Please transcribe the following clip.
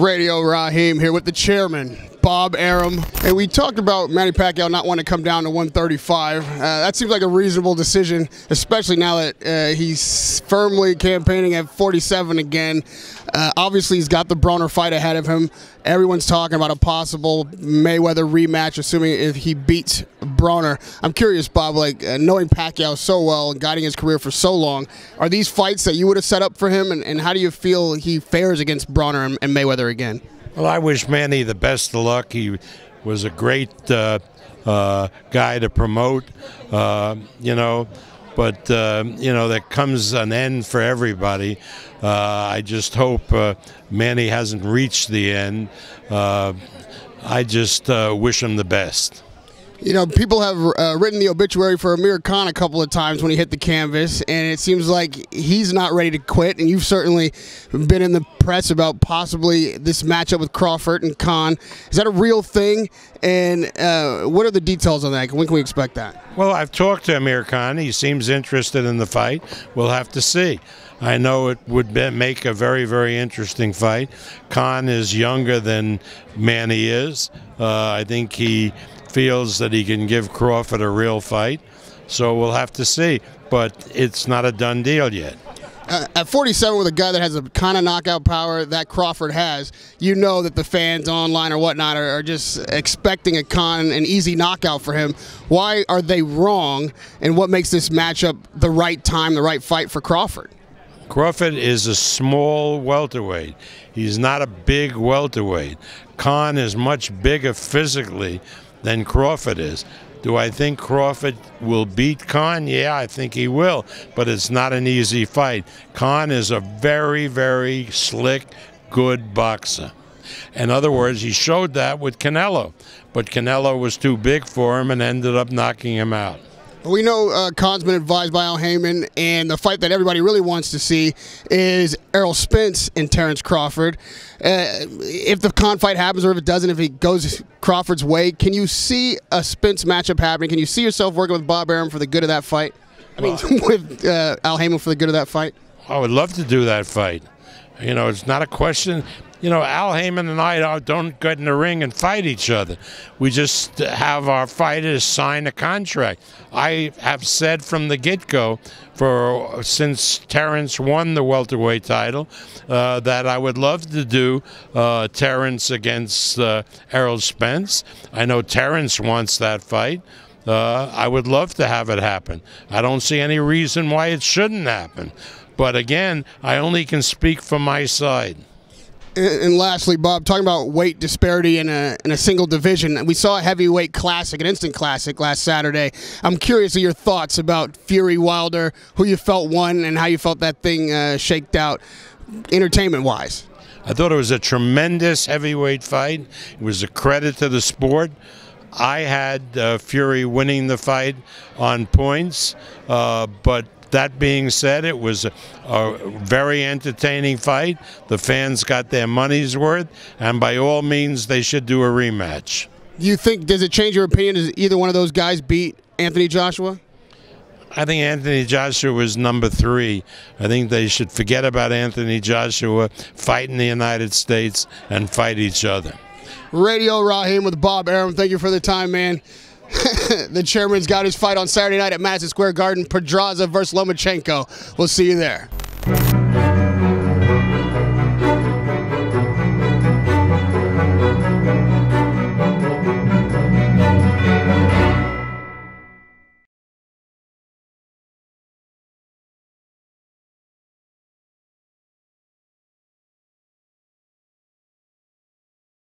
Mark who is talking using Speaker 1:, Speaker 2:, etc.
Speaker 1: Radio Rahim here with the chairman, Bob Arum. And we talked about Manny Pacquiao not wanting to come down to 135. Uh, that seems like a reasonable decision, especially now that uh, he's firmly campaigning at 47 again. Uh, obviously, he's got the Broner fight ahead of him. Everyone's talking about a possible Mayweather rematch, assuming if he beats Broner. I'm curious, Bob, like uh, knowing Pacquiao so well and guiding his career for so long, are these fights that you would have set up for him? And, and how do you feel he fares against Broner and, and Mayweather again?
Speaker 2: Well, I wish Manny the best of luck. He was a great uh, uh, guy to promote, uh, you know, but, uh, you know, there comes an end for everybody. Uh, I just hope uh, Manny hasn't reached the end. I just wish him the best.
Speaker 1: You know, people have uh, written the obituary for Amir Khan a couple of times when he hit the canvas, and it seems like he's not ready to quit. And you've certainly been in the press about possibly this matchup with Crawford and Khan. Is that a real thing? And uh, what are the details on that? When can we expect that?
Speaker 2: Well, I've talked to Amir Khan. He seems interested in the fight. We'll have to see. I know it would be, make a very, very interesting fight. Khan is younger than Manny is. Uh, I think he feels that he can give Crawford a real fight. So we'll have to see. But it's not a done deal yet.
Speaker 1: Uh, at 47 with a guy that has a kind of knockout power that Crawford has, you know that the fans online or whatnot are, are, just expecting a con, an easy knockout for him. Why are they wrong, and what makes this matchup the right time, the right fight for Crawford?
Speaker 2: Crawford is a small welterweight. He's not a big welterweight. Khan is much bigger physically than Crawford is. Do I think Crawford will beat Khan? Yeah, I think he will, but it's not an easy fight. Khan is a very, very slick, good boxer. In other words, he showed that with Canelo, but Canelo was too big for him and ended up knocking him out.
Speaker 1: We know uh, Khan's been advised by Al Haymon, and the fight that everybody really wants to see is Errol Spence and Terence Crawford. Uh, if the Khan fight happens, or if it doesn't, if it goes Crawford's way, can you see a Spence matchup happening? Can you see yourself working with Bob Arum for the good of that fight? I mean, with uh, Al Haymon for the good of that fight?
Speaker 2: I would love to do that fight. You know, it's not a question you know, Al Haymon and I don't get in the ring and fight each other. We just have our fighters sign a contract. I have said from the get-go, for since Terence won the welterweight title, uh, that I would love to do uh, Terence against uh, Errol Spence. I know Terence wants that fight. Uh, I would love to have it happen. I don't see any reason why it shouldn't happen. But again, I only can speak for my side.
Speaker 1: And lastly, Bob, talking about weight disparity in a, in a single division, we saw a heavyweight classic, an instant classic last Saturday. I'm curious of your thoughts about Fury Wilder, who you felt won, and how you felt that thing uh, shaked out, entertainment wise.
Speaker 2: I thought it was a tremendous heavyweight fight. It was a credit to the sport. I had uh, Fury winning the fight on points, uh, but that being said, it was a, very entertaining fight. The fans got their money's worth, and by all means, they should do a rematch.
Speaker 1: You think, does it change your opinion? Does either one of those guys beat Anthony Joshua?
Speaker 2: I think Anthony Joshua was number three. I think they should forget about Anthony Joshua, fight in the United States, and fight each other.
Speaker 1: Radio Rahim with Bob Arum. Thank you for the time, man. the chairman's got his fight on Saturday night at Madison Square Garden. Pedraza versus Lomachenko. We'll see you there.